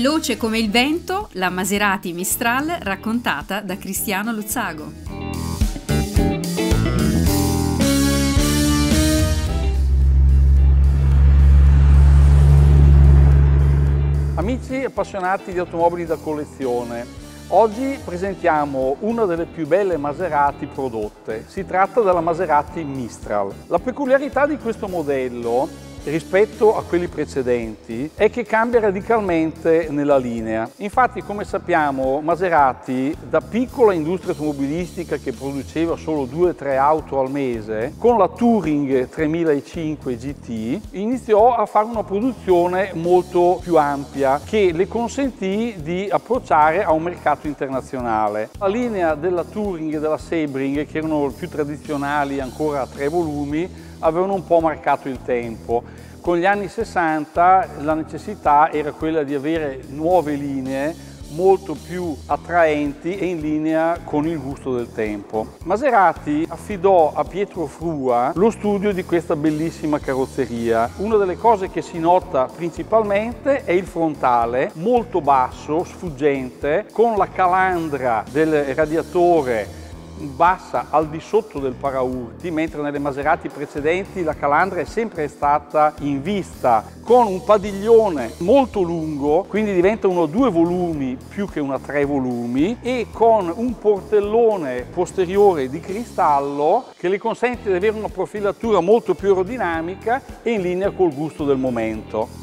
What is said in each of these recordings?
Veloce come il vento, la Maserati Mistral raccontata da Cristiano Luzzago. Amici appassionati di automobili da collezione, oggi presentiamo una delle più belle Maserati prodotte. Si tratta della Maserati Mistral. La peculiarità di questo modello rispetto a quelli precedenti è che cambia radicalmente nella linea. Infatti, come sappiamo, Maserati, da piccola industria automobilistica che produceva solo 2-3 auto al mese, con la Touring 3005 GT iniziò a fare una produzione molto più ampia che le consentì di approcciare a un mercato internazionale. La linea della Touring e della Sebring, che erano più tradizionali ancora a tre volumi, avevano un po' marcato il tempo. Con gli anni 60 la necessità era quella di avere nuove linee molto più attraenti e in linea con il gusto del tempo. Maserati affidò a Pietro Frua lo studio di questa bellissima carrozzeria. Una delle cose che si nota principalmente è il frontale, molto basso, sfuggente, con la calandra del radiatore bassa al di sotto del paraurti, mentre nelle Maserati precedenti la calandra è sempre stata in vista, con un padiglione molto lungo, quindi diventa uno due volumi più che una tre volumi, e con un portellone posteriore di cristallo che le consente di avere una profilatura molto più aerodinamica e in linea col gusto del momento.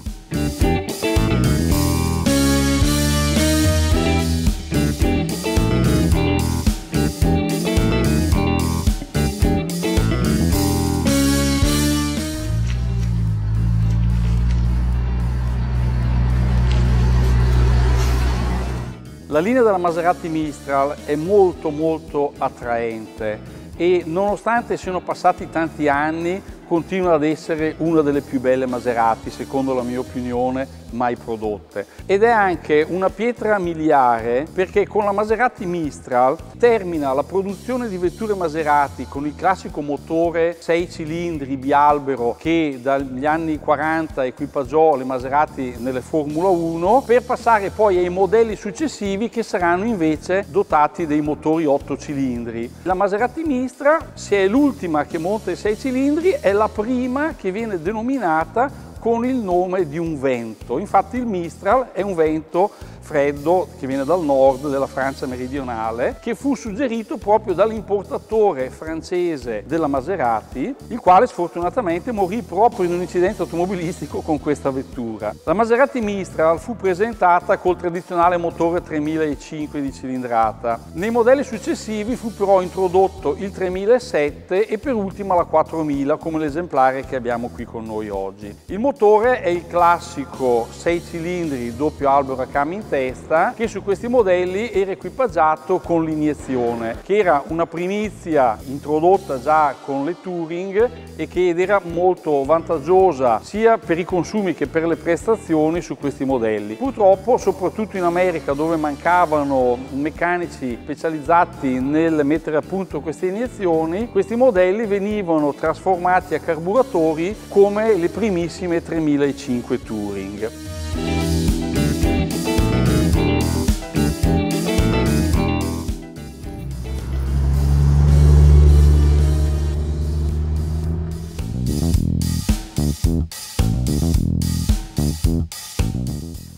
La linea della Maserati Mistral è molto molto attraente e nonostante siano passati tanti anni continua ad essere una delle più belle Maserati, secondo la mia opinione, mai prodotte. Ed è anche una pietra miliare perché con la Maserati Mistral termina la produzione di vetture Maserati con il classico motore 6 cilindri bialbero che dagli anni 40 equipaggiò le Maserati nelle Formula 1 per passare poi ai modelli successivi che saranno invece dotati dei motori 8 cilindri. La Maserati Mistral, se è l'ultima che monta i 6 cilindri, è la prima che viene denominata con il nome di un vento. Infatti il Mistral è un vento freddo che viene dal nord della Francia meridionale, che fu suggerito proprio dall'importatore francese della Maserati, il quale sfortunatamente morì proprio in un incidente automobilistico con questa vettura. La Maserati Mistral fu presentata col tradizionale motore 3005 di cilindrata. Nei modelli successivi fu però introdotto il 3007 e per ultima la 4000 come l'esemplare che abbiamo qui con noi oggi. Il motore è il classico 6 cilindri doppio albero a cam interno testa che su questi modelli era equipaggiato con l'iniezione, che era una primizia introdotta già con le Touring e che era molto vantaggiosa sia per i consumi che per le prestazioni su questi modelli. Purtroppo, soprattutto in America dove mancavano meccanici specializzati nel mettere a punto queste iniezioni, questi modelli venivano trasformati a carburatori come le primissime 3005 Touring.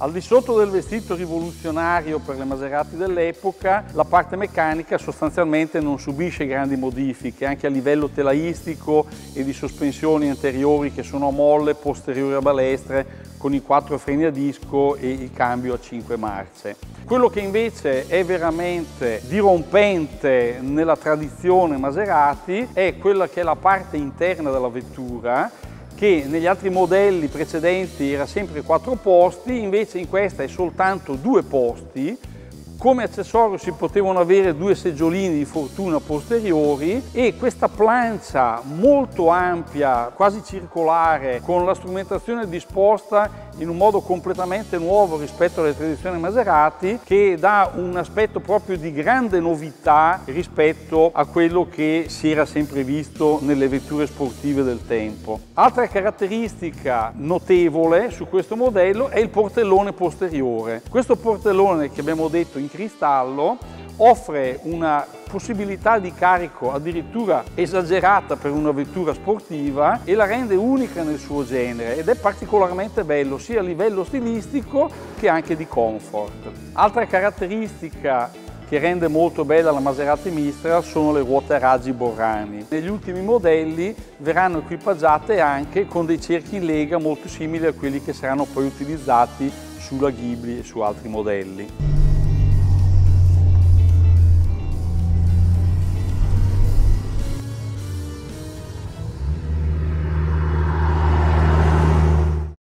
Al di sotto del vestito rivoluzionario per le Maserati dell'epoca, la parte meccanica sostanzialmente non subisce grandi modifiche, anche a livello telaistico e di sospensioni anteriori che sono a molle, posteriori a balestre, con i quattro freni a disco e il cambio a cinque marce. Quello che invece è veramente dirompente nella tradizione Maserati è quella che è la parte interna della vettura che negli altri modelli precedenti era sempre quattro posti, invece in questa è soltanto due posti, Come accessorio si potevano avere due seggiolini di fortuna posteriori e questa plancia molto ampia, quasi circolare, con la strumentazione disposta in un modo completamente nuovo rispetto alle tradizioni Maserati che dà un aspetto proprio di grande novità rispetto a quello che si era sempre visto nelle vetture sportive del tempo. Altra caratteristica notevole su questo modello è il portellone posteriore. Questo portellone che abbiamo detto cristallo offre una possibilità di carico addirittura esagerata per una vettura sportiva e la rende unica nel suo genere ed è particolarmente bello sia a livello stilistico che anche di comfort. Altra caratteristica che rende molto bella la Maserati Mistral sono le ruote a raggi borrani. Negli ultimi modelli verranno equipaggiate anche con dei cerchi in lega molto simili a quelli che saranno poi utilizzati sulla Ghibli e su altri modelli.